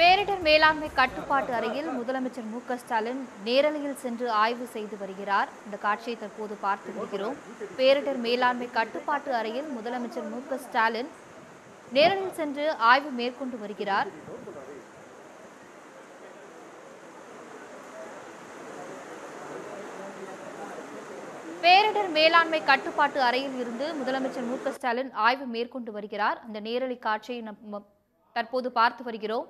பேரிடர் மேலாண்மை கட்டுப்பாட்டு அறையில் முதலமைச்சர் மு க ஸ்டாலின் நேரலையில் சென்று ஆய்வு செய்து வருகிறார். இந்த காட்சியை தற்போது பார்த்து வருகிறோம். பேரிடர் மேலாண்மை கட்டுப்பாட்டு அறையில் முதலமைச்சர் மு க ஸ்டாலின் நேரலில் சென்று ஆய்வு மேற்கொண்டு வருகிறார். பேரிடர் மேலாண்மை கட்டுப்பாட்டு அறையில் இருந்து முதலமைச்சர் மு க ஸ்டாலின் ஆய்வு மேற்கொண்டு வருகிறார். அந்த நேரலை காட்சியை தற்போது பார்த்து வருகிறோம்.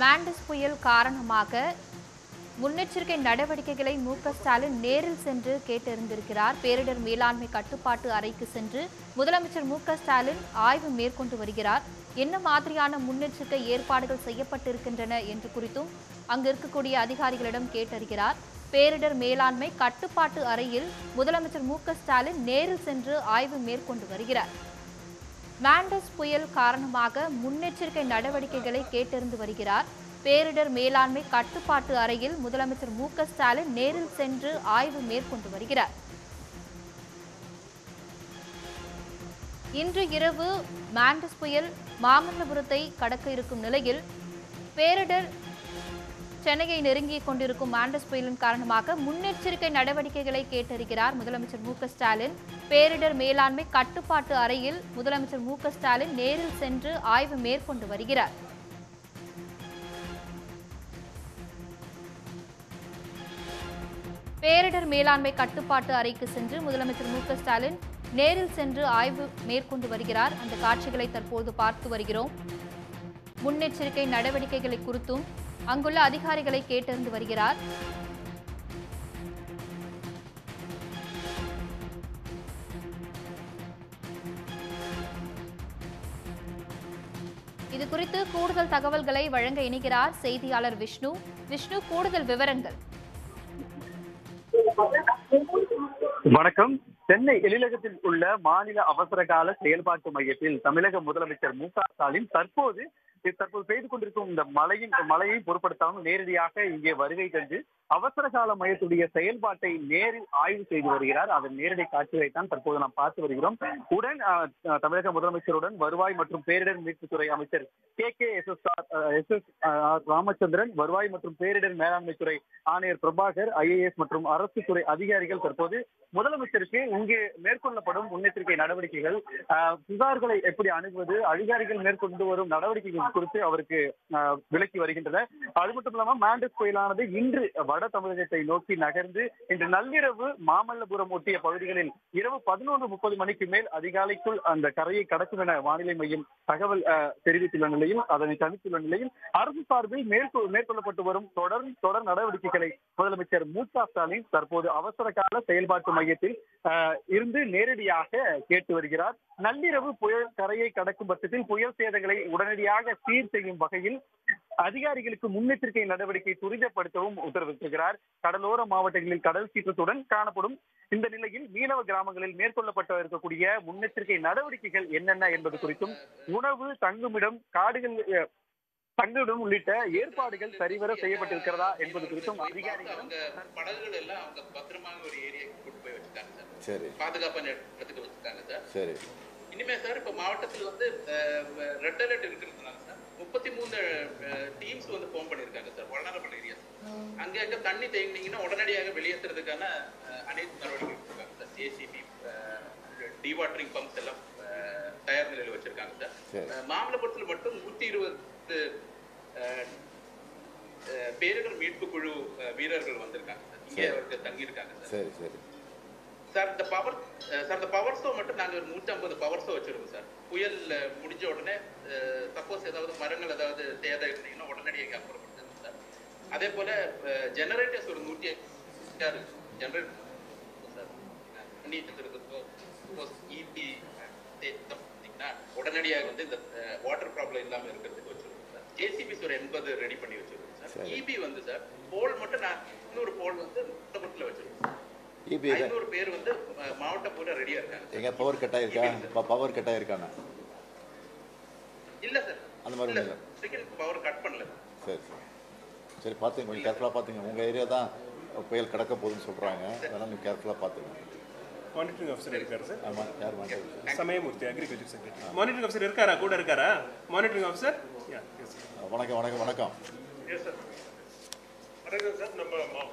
மாண்டஸ் புயல் காரணமாக முன்னெச்சரிக்கை நடவடிக்கைகளை மு ஸ்டாலின் நேரில் சென்று கேட்டறிந்திருக்கிறார். பேரிடர் மேலாண்மை கட்டுப்பாட்டு அறைக்கு சென்று முதலமைச்சர் மு ஸ்டாலின் ஆய்வு மேற்கொண்டு வருகிறார். என்ன மாதிரியான முன்னெச்சரிக்கை ஏற்பாடுகள் செய்யப்பட்டிருக்கின்றன என்று குறித்தும் அங்கு இருக்கக்கூடிய அதிகாரிகளிடம் கேட்டறிகிறார். பேரிடர் மேலாண்மை கட்டுப்பாட்டு அறையில் முதலமைச்சர் மு ஸ்டாலின் நேரில் சென்று ஆய்வு மேற்கொண்டு வருகிறார். மாண்டஸ் புயல் காரணமாக முன்னெச்சரிக்கை நடவடிக்கைகளை கேட்டறிந்து வருகிறார். பேரிடர் மேலாண்மை கட்டுப்பாட்டு அறையில் முதலமைச்சர் மு ஸ்டாலின் நேரில் சென்று ஆய்வு மேற்கொண்டு வருகிறார். இன்று இரவு மாண்டஸ் புயல் மாமல்லபுரத்தை கடக்க இருக்கும் நிலையில் பேரிடர் சென்னையை நெருங்கிக் கொண்டிருக்கும் மாண்டஸ் புயலின் காரணமாக முன்னெச்சரிக்கை நடவடிக்கைகளை கேட்டறிகிறார் முதலமைச்சர் மு ஸ்டாலின். பேரிடர் மேலாண்மை கட்டுப்பாட்டு அறையில் முதலமைச்சர் மு ஸ்டாலின் நேரில் சென்று ஆய்வு மேற்கொண்டு வருகிறார். பேரிடர் மேலாண்மை கட்டுப்பாட்டு அறைக்கு சென்று முதலமைச்சர் மு ஸ்டாலின் நேரில் சென்று ஆய்வு மேற்கொண்டு வருகிறார். அந்த காட்சிகளை தற்போது பார்த்து வருகிறோம். முன்னெச்சரிக்கை நடவடிக்கைகளை குறித்தும் அங்குள்ள அதிகாரிகளை கேட்டறிந்து வருகிறார். இது குறித்து கூடுதல் தகவல்களை வழங்க இணைகிறார் செய்தியாளர் விஷ்ணு. விஷ்ணு கூடுதல் விவரங்கள். வணக்கம். சென்னை எழிலகத்தில் உள்ள மாநில அவசர கால செயல்பாட்டு மையத்தில் தமிழக முதலமைச்சர் மு க ஸ்டாலின் தற்போது தற்போது பெய்து கொண்டிருக்கும் இந்த மழையின் மழையை பொருட்படுத்தாமல் நேரடியாக இங்கே வருகை தந்து அவசர கால மையத்துடைய செயல்பாட்டை நேரில் ஆய்வு செய்து வருகிறார். அதன் நேரடி காட்சிகளை தான் தற்போது நாம் பார்த்து வருகிறோம். உடன் தமிழக முதலமைச்சருடன் வருவாய் மற்றும் பேரிடர் மீட்புத்துறை அமைச்சர் K. K. S. S. R S. S. Ramachandran வருவாய் மற்றும் பேரிடர் மேலாண்மை துறை ஆணையர் பிரபாகர் ஐஏஎஸ் மற்றும் அரசு துறை அதிகாரிகள் தற்போது முதலமைச்சருக்கு இங்கே மேற்கொள்ளப்படும் முன்னெச்சரிக்கை நடவடிக்கைகள் புகார்களை எப்படி அணுகுவது அதிகாரிகள் மேற்கொண்டு வரும் நடவடிக்கைகள் குறித்து அவருக்கு ஆஹ், விளக்கி வருகின்றனர். அது மட்டும் இல்லாம மாண்டஸ் புயலானது இன்று வட தமிழகத்தை நோக்கி நகர்ந்து இன்று நள்ளிரவு மாமல்லபுரம் ஒட்டிய பகுதிகளில் இரவு பதினொன்று முப்பது மணிக்கு மேல் அதிகாலைக்குள் அந்த கரையை கடக்கும் என வானிலை மையம் தகவல் தெரிவித்துள்ள நிலையில் அதனை கணித்துள்ள நிலையில் அரசு சார்பில் மேற்கொள்ளப்பட்டு வரும் தொடர் தொடர் நடவடிக்கைகளை முதலமைச்சர் மு க ஸ்டாலின் தற்போது அவசர கால செயல்பாட்டு மையத்தில் இருந்து நேரடியாக கேட்டு வருகிறார். நள்ளிரவு புயல் கரையை கடக்கும் பட்சத்தில் புயல் சேதங்களை உடனடியாக சீர் செய்யும் வகையில் அதிகாரிகளுக்கு முன்னெச்சரிக்கை நடவடிக்கை துரிதப்படுத்தவும் உத்தரவிட்டிருக்கிறார். கடலோர மாவட்டங்களில் கடல் சீற்றத்துடன் காணப்படும் இந்த நிலையில் மீனவ கிராமங்களில் மேற்கொள்ளப்பட்டு இருக்கக்கூடிய முன்னெச்சரிக்கை நடவடிக்கைகள் என்னென்ன என்பது குறித்தும் உணவு தங்குமிடம் காடுகள் தங்குமிடம் உள்ளிட்ட ஏற்பாடுகள் சரிவர செய்யப்பட்டிருக்கிறதா என்பது குறித்தும் படகுகள் எல்லாம் அவங்க பத்திரமாக ஒரு ஏரியாக்கு கூட்டு போய் வச்சுட்டாங்க சார். சரி. பாதுகாப்பான இடத்துக்கு வச்சுட்டாங்க சார். சரி. இனிமே சார் இப்போ மாவட்டத்தில் வந்து ரெட் அலர்ட் இருக்கிறதுனால சார் முப்பத்தி மூணு டீம்ஸ் வந்து ஃபோன் பண்ணியிருக்காங்க சார் வளரபிள் ஏரியாஸ் அங்கே அங்கே தண்ணி தேங்கினீங்கன்னா உடனடியாக வெளியேற்றுறதுக்கான அனைத்து நடவடிக்கை எடுத்திருக்காங்க சார். ஜேசிபி டிவாட்டரிங் பம்ப்ஸ் எல்லாம் தயார் நிலையில் வச்சிருக்காங்க சார். மாமல்லபுரத்தில் மட்டும் நூற்றி இருபது பேரிடர் மீட்பு குழு வீரர்கள் வந்திருக்காங்க சார். இங்கே. அவருக்கு தங்கியிருக்காங்க சார். சரி சரி. சார் இந்த பவர் சார் இந்த பவர் ஷோ மட்டும் நாங்க ஒரு நூற்றம்பது பவர் ஷோ வச்சிருக்கோம் சார் புயல் முடிஞ்ச உடனே சப்போஸ் ஏதாவது மரங்கள் ஏதாவது சேதம் இருந்தீங்கன்னா உடனடியாக அப்புறப்படுத்துங்க சார் அதே போல ஜெனரேட்டர்ஸ் ஒரு நூற்றி ஆறு ஜெனரேட்டர் சார் இபி பார்த்தீங்கன்னா உடனடியாக வந்து இந்த வாட்டர் ப்ராப்ளம் இல்லாம இருக்கிறதுக்கு வச்சிருக்கோம் சார் ஜேசிபிஸ் ஒரு எண்பது ரெடி பண்ணி வச்சிருக்கோம் சார். இபி வந்து சார் போல் மட்டும் நான் இன்னொரு போல் வந்து முட்டபுட்டில் வச்சிருக்கோம் சார் இபி ஐநூறு பேர் வந்து அஹ், மாவட்டம் பூரா ரெடியா இருக்காங்க. சார். எங்க பவர் கட் ஆயிருக்கா? பவர் கட் ஆயிருக்காண்ணா இல்ல சார். அந்த மாதிரி இல்ல. செகண்ட் பவர் கட் பண்ணல. சரி சரி. சரி பார்த்துங்க. கொஞ்சம் கேர்ஃபுல்லாக பார்த்துங்க. உங்கள் ஏரியா தான் புயல் கடக்க போகுதுன்னு சொல்கிறாங்க அதனால் நீங்கள் கேர்ஃபுல்லாக பார்த்துங்க. மானிட்டரிங் ஆஃபீஸர் இருக்காரு சார். ஆமாம் யார் மாட்டேன் Samayamurthy agriculture secretary monitoring officer இருக்காரா? கூட இருக்காரா? மானிட்டரிங் ஆஃபீஸர் வணக்கம் வணக்கம் வணக்கம். எஸ் சார் வணக்கம் சார். நம்ம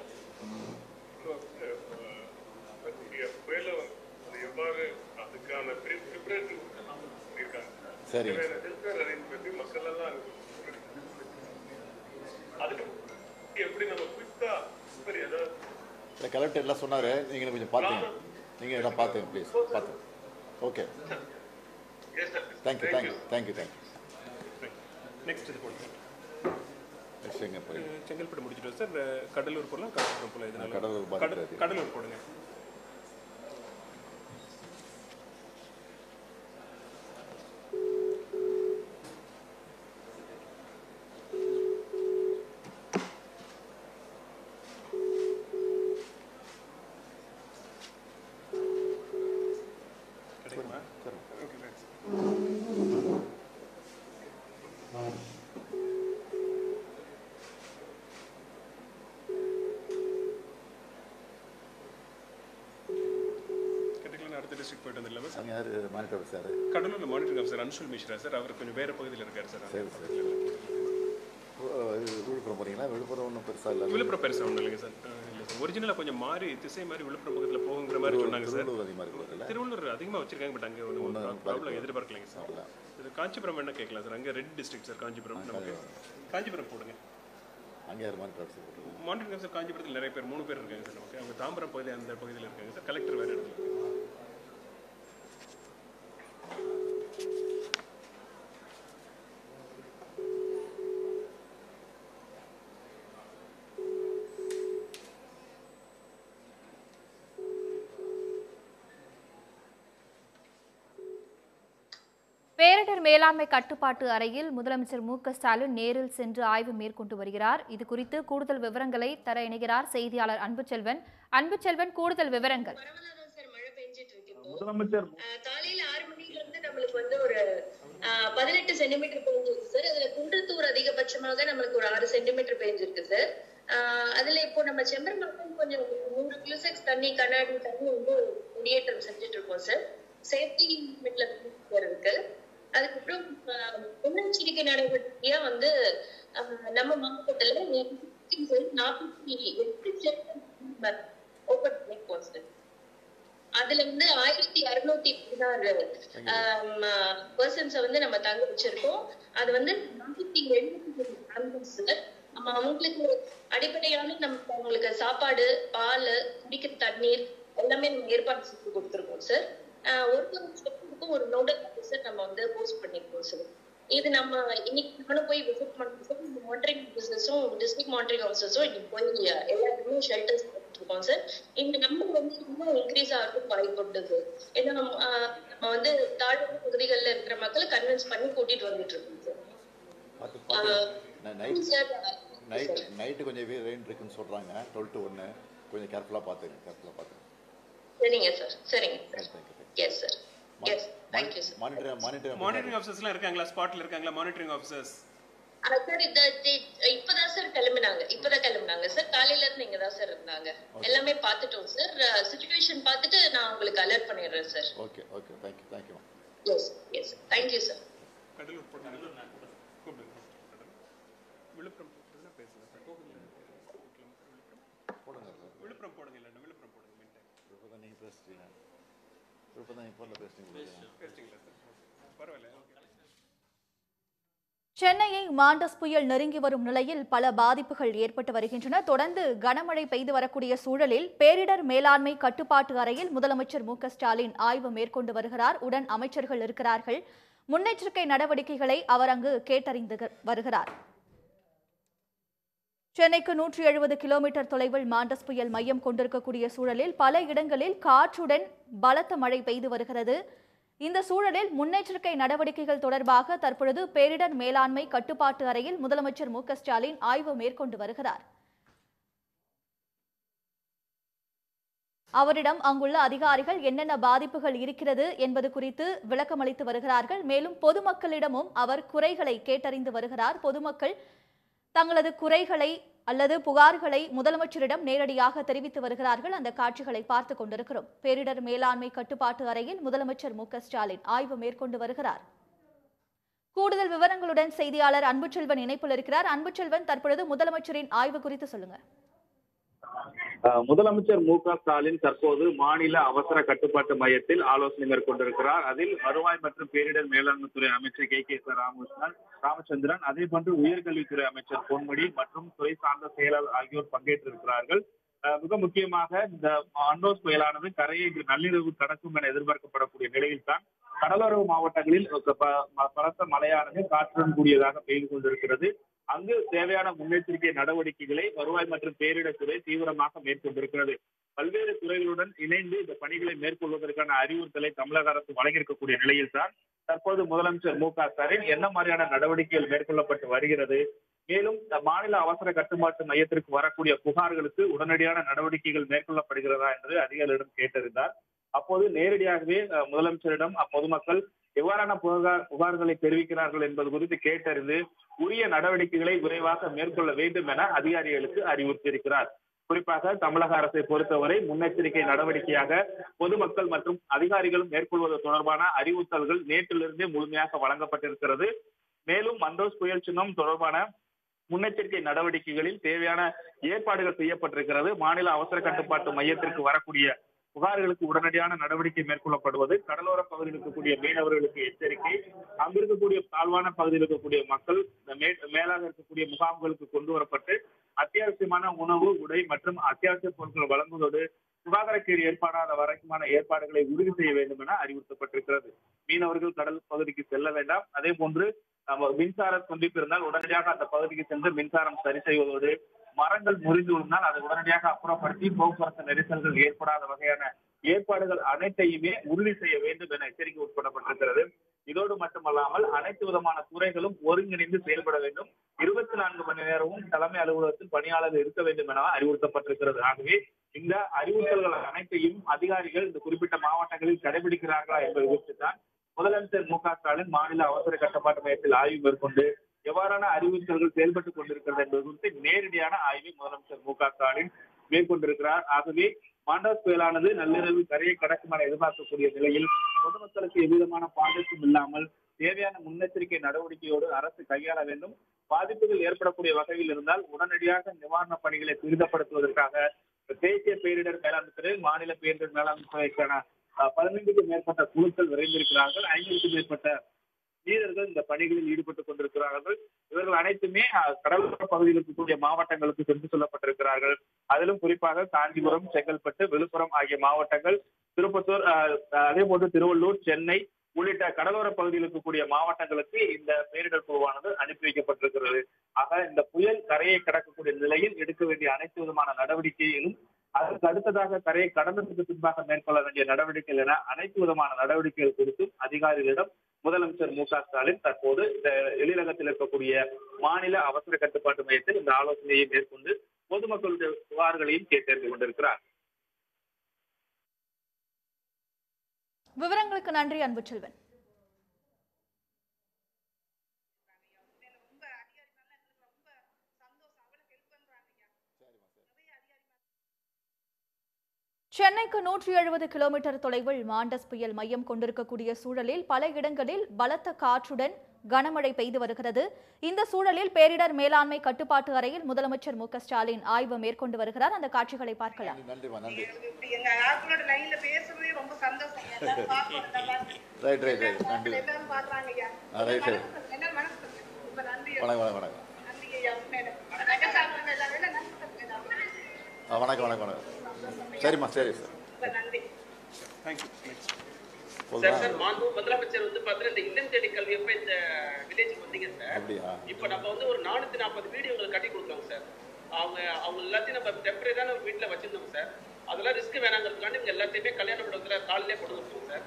சரி. இல்லை கலெக்டர் எல்லாம் சொன்னார். நீங்கள் கொஞ்சம் பார்த்துங்க நீங்கள் எல்லாம் பார்த்துங்க ப்ளீஸ் பார்த்து okay thank you thank you thank you thank you next இது போடுங்க. நெக்ஸ்ட் எங்கே போய் செங்கல்பட்டு முடிச்சிட்டோம் சார். கடலூர் போடலாம் கடலூர் போடலாம் இதனால கடலூர். கடலூர் போடுங்க. கிடைக்குமா ஓகே போயிட்டு வந்துடலாமா சார் யார் மானிட்டர் சார் கடலூர்ல monitoring officer Anshul Mishra sir. அவர் கொஞ்சம் வேற பகுதியில் இருக்காரு சார். சரி சரி. விழுப்புரம் போகிறீங்களா விழுப்புரம் ஒன்றும் பெருசாக இல்லை. விழுப்புரம் பெருசா ஒன்றும் இல்லைங்க சார். இல்லை சார். ஒரிஜினலாக கொஞ்சம் மாறி திசை மாதிரி விழுப்புரம் பக்கத்தில் போகுங்கிற மாதிரி சொன்னாங்க சார். திருவள்ளூர் அதிகமாக இருக்கிறதில்ல திருவள்ளூர் அதிகமாக வச்சிருக்காங்க பட் அங்கே ஒன்றும் ப்ராப்ளம் எதிர்பார்க்கலைங்க சார். இது காஞ்சிபுரம் என்ன கேட்கலாம் சார். அங்கே ரெட் டிஸ்ட்ரிக்ட் சார் காஞ்சிபுரம் நமக்கு. காஞ்சிபுரம் போடுங்க. அங்கே மானிட்டர் ஆஃபீஸர் காஞ்சிபுரத்தில் நிறைய பேர் மூணு பேர் இருக்காங்க சார் நமக்கு. அவங்க தாம்பரம் பகுதி அந்த பகுதியில் இருக்காங்க சார். கலெக்டர் வேறு இடத்துல இருக்காங்க. பேரிடர் மேலாண்மை கட்டுப்பாட்டு அறையில் முதலமைச்சர் மு க ஸ்டாலின் நேரில் சென்று ஆய்வு மேற்கொண்டு வருகிறார். இது குறித்து கூடுதல் விவரங்களை தர இணைகிறார் செய்தியாளர் அன்புச்செல்வன். அன்புச்செல்வன் கூடுதல் விவரங்கள். முதலமைச்சர் காலையில ஆறு மணில இருந்து நம்மளுக்கு வந்து ஒரு பதினெட்டு சென்டிமீட்டர் பெஞ்சிருக்கு சார். அதுல குன்றத்தூர் அதிகபட்சமாக நம்மளுக்கு ஒரு ஆறு சென்டிமீட்டர் பெஞ்சிருக்கு சார். அதுல இப்போ நம்ம செம்பரம்பாக்கம் கொஞ்சம் நூறு கியூசெக்ஸ் தண்ணி கண்ணாடி தண்ணி வந்து குடியேற்றம் செஞ்சுட்டு இருக்கோம் சார். சேஃப்டி லிமிட்ல இருக்கு அதுக்கப்புறம் அஹ், முன்னெச்சரிக்கை நடவடிக்கையா வந்து நம்ம மாவட்டத்துல நாற்பத்தி எட்டு ஓபன் பண்ணிருக்கோம் சார் அதுல வந்து ஆயிரத்தி அறுநூத்தி பதினாறு பர்சன்ஸ வந்து நம்ம தங்க வச்சிருக்கோம். அது வந்து நாற்பத்தி எழுநூத்தி சார் நம்ம அவங்களுக்கு அடிப்படையான நம்ம அவங்களுக்கு சாப்பாடு பால் குடிக்கிற தண்ணீர் எல்லாமே நம்ம ஏற்பாடு செஞ்சு கொடுத்துருக்கோம் சார் ஒரு ஒரு ஸ்டெப்புக்கும் ஒரு நோடல் ஆஃபீஸர் நம்ம வந்து போஸ்ட் பண்ணிருக்கோம் சார் இது நம்ம இன்னைக்கு நானும் போய் விசிட் பண்ணுறோம் மானிட்டரிங் ஆஃபீஸர்ஸும் டிஸ்ட்ரிக்ட் மானிட்டரிங் ஆஃபீஸர்ஸும் இன்னைக்கு போய் எல்லாருக்குமே ஷெல்டர்ஸ் இருக்கோம் சார் இந்த நம்பர் வந்து இன்னும் இன்க்ரீஸ் ஆகிறதுக்கு வாய்ப்பு சார் ஏன்னா நம்ம வந்து தாழ்வான பகுதிகளில் இருக்கிற மக்களை கன்வின்ஸ் பண்ணி கூட்டிட்டு வந்துட்டு இருக்கோம் சார் நைட் சார் நைட்டு கொஞ்சம் ரெயின் இருக்குன்னு சொல்கிறாங்க டுவெல் டு ஒன்று கொஞ்சம் கேர்ஃபுல்லாக பார்த்துங்க கேர்ஃபுல்லாக பார்த்துங்க. சரிங்க சார் சரிங்க sir yes sir yes thank you sir monitor monitor monitoring ஆஃபீஸர்ஸ்லாம் இருக்காங்களா? ஸ்பாட்ல இருக்காங்களா? மானிட்டரிங் ஆஃபீஸர்ஸ் சார் இந்த தி- இப்பதான் சார் கிளம்பினாங்க. இப்பதான் கிளம்பினாங்க. சார் காலையில இருந்து இங்க தான் சார் இருந்தாங்க. எல்லாமே பார்த்துட்டோம் சார் சுச்சுவேஷன் பார்த்துட்டு நான் உங்களுக்கு அலர்ட் பண்ணிடுறேன் sir okay okay thank you yes yes sir Cuddalore போடுங்க கூப்பிடுங்க விழுப்புரம் போட்டுருந்தா பேசுங்க சார் கோவிலில் விழுப்புரம் போடுங்க விழுப்புரம் போடுங்க இல்லைன்னா விழுப்புரம் போடுங்க மின்ட்டு இப்போ தான் நீங்கள் பேசுகிறீங்க இப்போ தான் இப்போ பரவாயில்ல சென்னையை மாண்டஸ் புயல் நெருங்கி வரும் நிலையில் பல பாதிப்புகள் ஏற்பட்டு வருகின்றன. தொடர்ந்து கனமழை பெய்து வரக்கூடிய சூழலில் பேரிடர் மேலாண்மை கட்டுப்பாட்டு அறையில் முதலமைச்சர் மு ஸ்டாலின் ஆய்வு மேற்கொண்டு வருகிறார். உடன் அமைச்சர்கள் இருக்கிறார்கள். முன்னெச்சரிக்கை நடவடிக்கைகளை அவர் அங்கு கேட்டறிந்து வருகிறார். சென்னைக்கு நூற்றி எழுபது கிலோமீட்டர் தொலைவில் மாண்டஸ் புயல் மையம் கொண்டிருக்கக்கூடிய சூழலில் பல இடங்களில் காற்றுடன் பலத்த மழை பெய்து வருகிறது. இந்த சூழலில் முன்னெச்சரிக்கை நடவடிக்கைகள் தொடர்பாக தற்பொழுது பேரிடர் மேலாண்மை கட்டுப்பாட்டு அறையில் முதலமைச்சர் மு ஸ்டாலின் ஆய்வு மேற்கொண்டு வருகிறார். அவரிடம் அங்குள்ள அதிகாரிகள் என்னென்ன பாதிப்புகள் இருக்கிறது என்பது குறித்து விளக்கமளித்து வருகிறார்கள். மேலும் பொதுமக்களிடமும் அவர் குறைகளை கேட்டறிந்து வருகிறார். பொதுமக்கள் தங்களது குறைகளை அல்லது புகார்களை முதலமைச்சரிடம் நேரடியாக தெரிவித்து வருகிறார்கள். அந்த காட்சிகளை பார்த்துக் கொண்டிருக்கிறோம். பேரிடர் மேலாண்மை கட்டுப்பாட்டு அறையில் முதலமைச்சர் மு. ஸ்டாலின் ஆய்வு மேற்கொண்டு வருகிறார். கூடுதல் விவரங்களுடன் செய்தியாளர் அன்புச்செல்வன் இணைப்பில் இருக்கிறார். அன்புச்செல்வன் தற்பொழுது முதலமைச்சரின் ஆய்வு குறித்து சொல்லுங்க. முதலமைச்சர் மு க ஸ்டாலின் தற்போது மாநில அவசர கட்டுப்பாட்டு மையத்தில் ஆலோசனை மேற்கொண்டிருக்கிறார். அதில் வருவாய் மற்றும் பேரிடர் மேலாண்மை துறை அமைச்சர் கே கே ராமகிருஷ்ணன் ராமச்சந்திரன் அதே போன்று உயர்கல்வித்துறை அமைச்சர் பொன்முடி மற்றும் துறை சார்ந்த செயலாளர் ஆகியோர் பங்கேற்றிருக்கிறார்கள். மிக முக்கியமாக இந்த அண்டோஸ் புயலானது கரையை நள்ளிரவு கடக்கும் என எதிர்பார்க்கப்படக்கூடிய நிலையில் தான் கடலோர மாவட்டங்களில் பலத்த மழையானது காற்றுடன் கூடியதாக பெய்து கொண்டிருக்கிறது. அங்கு தேவையான முன்னெச்சரிக்கை நடவடிக்கைகளை வருவாய் மற்றும் பேரிடர் துறை தீவிரமாக மேற்கொண்டிருக்கிறது. பல்வேறு துறைகளுடன் இணைந்து இந்த பணிகளை மேற்கொள்வதற்கான அறிவுறுத்தலை தமிழக அரசு வழங்கியிருக்கக்கூடிய நிலையில் தான் தற்போது முதலமைச்சர் மு க ஸ்டாலின் என்ன மாதிரியான நடவடிக்கைகள் மேற்கொள்ளப்பட்டு வருகிறது மேலும் இந்த மாநில அவசர கட்டுப்பாட்டு மையத்திற்கு வரக்கூடிய புகார்களுக்கு உடனடியான நடவடிக்கைகள் மேற்கொள்ளப்படுகிறதா என்று அதிகாரிகளிடம் கேட்டறிந்தார். அப்போது நேரடியாகவே முதலமைச்சரிடம் அப்பொதுமக்கள் எவ்வாறான புகார் புகார்களை தெரிவிக்கிறார்கள் என்பது குறித்து கேட்டறிந்து உரிய நடவடிக்கைகளை விரைவாக மேற்கொள்ள வேண்டும் என அதிகாரிகளுக்கு அறிவுறுத்தியிருக்கிறார். குறிப்பாக தமிழக அரசை பொறுத்தவரை முன்னெச்சரிக்கை நடவடிக்கையாக பொதுமக்கள் மற்றும் அதிகாரிகள் மேற்கொள்வது தொடர்பான அறிவுறுத்தல்கள் நேற்றிலிருந்தே முழுமையாக வழங்கப்பட்டிருக்கிறது. மேலும் மந்தோஸ் புயல் சின்னம் தொடர்பான முன்னெச்சரிக்கை நடவடிக்கைகளில் தேவையான ஏற்பாடுகள் செய்யப்பட்டிருக்கிறது. மாநில அவசர கட்டுப்பாட்டு மையத்திற்கு வரக்கூடிய புகார்களுக்கு உடனடியான நடவடிக்கை மேற்கொள்ளப்படுவது கடலோர பகுதியில் இருக்கக்கூடிய மீனவர்களுக்கு எச்சரிக்கை அங்கிருக்கக்கூடிய தாழ்வான பகுதியில் இருக்கக்கூடிய மக்கள் மேலாக இருக்கக்கூடிய முகாம்களுக்கு கொண்டு வரப்பட்டு அத்தியாவசியமான உணவு உடை மற்றும் அத்தியாவசிய பொருட்கள் வழங்குவதோடு சுகாதாரக்கேடு ஏற்பாடாத வரைக்குமான ஏற்பாடுகளை உறுதி செய்ய வேண்டும் என அறிவுறுத்தப்பட்டிருக்கிறது. மீனவர்கள் கடல் பகுதிக்கு செல்ல வேண்டாம். அதே போன்று மின்சார துண்டிப்பு இருந்தால் உடனடியாக அந்த பகுதிக்கு சென்று மின்சாரம் சரி செய்வதோடு மரங்கள் முறிந்து விழுந்தால் அதை உடனடியாக அப்புறப்படுத்தி போக்குவரத்து நெரிசல்கள் ஏற்படாத வகையான ஏற்பாடுகள் அனைத்தையுமே உறுதி செய்ய வேண்டும் என எச்சரிக்கை உட்படப்பட்டிருக்கிறது இதோடு மட்டுமல்லாமல் அனைத்து விதமான துறைகளும் ஒருங்கிணைந்து செயல்பட வேண்டும். இருபத்தி நான்கு மணி நேரமும் தலைமை அலுவலகத்தில் பணியாளர்கள் இருக்க வேண்டும் என அறிவுறுத்தப்பட்டிருக்கிறது. ஆகவே இந்த அறிவுறுத்தல்கள் அனைத்தையும் அதிகாரிகள் இந்த குறிப்பிட்ட மாவட்டங்களில் கடைபிடிக்கிறார்களா என்பது குறித்து தான் முதலமைச்சர் மு க ஸ்டாலின் மாநில அவசர கட்டுப்பாட்டு மையத்தில் ஆய்வு மேற்கொண்டு எவ்வாறான அறிவுறுத்தல்கள் செயல்பட்டுக் கொண்டிருக்கிறது என்பது குறித்து நேரடியான ஆய்வை முதலமைச்சர் மு க ஸ்டாலின் மேற்கொண்டிருக்கிறார். ஆகவே மாண்டாஸ் புயலானது நள்ளிரவு கரையை கடக்கும் என எதிர்பார்க்கக்கூடிய நிலையில் பொதுமக்களுக்கு எவ்விதமான பாதிப்பும் இல்லாமல் தேவையான முன்னெச்சரிக்கை நடவடிக்கையோடு அரசு கையாள வேண்டும். பாதிப்புகள் ஏற்படக்கூடிய வகையில் இருந்தால் உடனடியாக நிவாரணப் பணிகளை துரிதப்படுத்துவதற்காக தேசிய பேரிடர் மேலாண்மை துறை மாநில பேரிடர் மேலாண்மை துறைக்கான பதினைந்துக்கும் மேற்பட்ட குழுக்கள் விரைந்திருக்கிறார்கள். ஐநூறுக்கும் மேற்பட்ட வீரர்கள் இந்த பணிகளில் ஈடுபட்டுக் கொண்டிருக்கிறார்கள். இவர்கள் அனைத்துமே கடலோர பகுதியில் இருக்கக்கூடிய மாவட்டங்களுக்கு சென்று செல்லப்பட்டிருக்கிறார்கள். அதிலும் குறிப்பாக காஞ்சிபுரம் செங்கல்பட்டு விழுப்புரம் ஆகிய மாவட்டங்கள் திருப்பத்தூர் அதே போன்று திருவள்ளூர் சென்னை உள்ளிட்ட கடலோர பகுதியில் இருக்கக்கூடிய மாவட்டங்களுக்கு இந்த பேரிடர் குழுவானது அனுப்பி வைக்கப்பட்டிருக்கிறது. ஆக இந்த புயல் கரையை கடக்கக்கூடிய நிலையில் எடுக்க வேண்டிய அனைத்து விதமான நடவடிக்கையிலும் அதற்கு அடுத்ததாக கரையை கடந்ததுக்கு பின்பாக மேற்கொள்ள வேண்டிய நடவடிக்கைகள் என அனைத்து விதமான நடவடிக்கைகள் குறித்தும் அதிகாரிகளிடம் முதலமைச்சர் மு க ஸ்டாலின் தற்போது இந்த எழிலகத்தில் இருக்கக்கூடிய மாநில அவசர கட்டுப்பாட்டு மையத்தில் இந்த ஆலோசனையை மேற்கொண்டு பொதுமக்களுடைய புகார்களையும் கேட்டறிந்து கொண்டிருக்கிறார். விவரங்களுக்கு நன்றி அன்புச்செல்வன். சென்னைக்கு நூற்றி எழுபது கிலோமீட்டர் தொலைவில் மாண்டஸ் புயல் மையம் கொண்டிருக்கக்கூடிய சூழலில் பல இடங்களில் பலத்த காற்றுடன் கனமழை பெய்து வருகிறது. இந்த சூழலில் பேரிடர் மேலாண்மை கட்டுப்பாட்டு அறையில் முதலமைச்சர் மு க ஸ்டாலின் ஆய்வு மேற்கொண்டு வருகிறார். அந்த காட்சிகளை பார்க்கலாம். வணக்கம் வணக்கம் வணக்கம். சரிம்மா சரி சார். நன்றி தேங்க்யூ நெக்ஸ்ட் சார் போதுமா. சார் மாண்பு முதலமைச்சர் வந்து பாத்தீங்கன்னா இந்த இல்லம் தேடி கல்வி எப்ப இந்த வில்லேஜுக்கு வந்தீங்க சார். அப்படியா? இப்ப நம்ம வந்து ஒரு நானூத்தி நாற்பது வீடு உங்களுக்கு கட்டி கொடுக்குறோம் சார். அவங்க அவங்க எல்லாத்தையும் நம்ம டெம்பரரியான வீட்டுல வச்சிருந்தோம் சார். அதெல்லாம் ரிஸ்க் வேணாங்கிறதுக்காண்டி இவங்க எல்லாத்தையுமே கல்யாண மண்டபத்துல காலையிலே கொண்டு வந்துருக்கோம் சார்.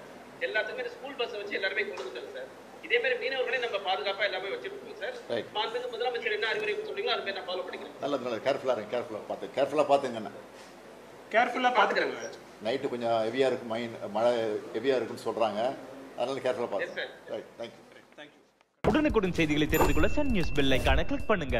எல்லாத்துக்குமே ஸ்கூல் பஸ் வச்சு எல்லாருமே கொண்டு வந்துட்டோம் சார். இதே மாதிரி மீனவர்களையும் நம்ம பாதுகாப்பா எல்லாமே வச்சிருக்கோம் சார். மாண்புக்கு முதலமைச்சர் என்ன அறிவுரை சொன்னீங்களோ அது மாதிரி நான் ஃபாலோ பண்ணிக்கிறேன். நல்லது நல்லது. கேர்ஃபுல்லாக பார்த்து கேர்ஃபுல்லாக பார்த்துங்கண்ணா கேர்ஃபுல்லாக பார்த்துக்கோங்க நைட்டு கொஞ்சம் ஹெவியாக இருக்கு மைண்ட் மழை ஹெவியாக இருக்குன்னு சொல்கிறாங்க அதனால கேர்ஃபுல்லாக பார்த்து ரைட் தேங்க்யூ தேங்க்யூ உடனுக்குடன் செய்திகளை தெரிந்து கொள்ள சன் நியூஸ் பெல் ஐகானை கிளிக் பண்ணுங்க.